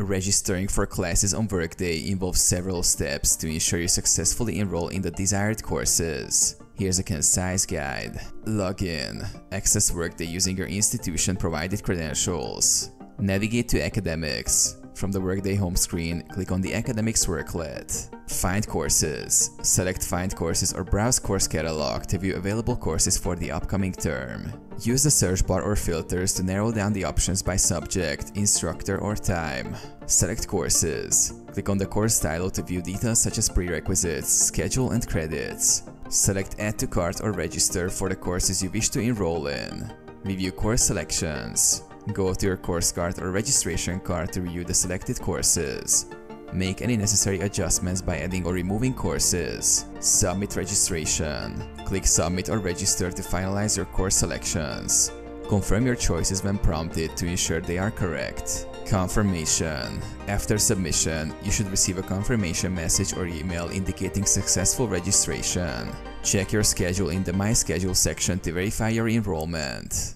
Registering for classes on Workday involves several steps to ensure you successfully enroll in the desired courses. Here's a concise guide. Log in. Access Workday using your institution provided credentials. Navigate to Academics. From the Workday home screen, click on the Academics Worklet. Find Courses. Select Find Courses or browse Course Catalog to view available courses for the upcoming term. Use the search bar or filters to narrow down the options by subject, instructor, or time. Select Courses. Click on the course title to view details such as prerequisites, schedule, and credits. Select Add to Cart or Register for the courses you wish to enroll in. Review course selections. Go to your course card or registration card to review the selected courses. Make any necessary adjustments by adding or removing courses. Submit registration. Click Submit or Register to finalize your course selections. Confirm your choices when prompted to ensure they are correct. Confirmation. After submission, you should receive a confirmation message or email indicating successful registration. Check your schedule in the My Schedule section to verify your enrollment.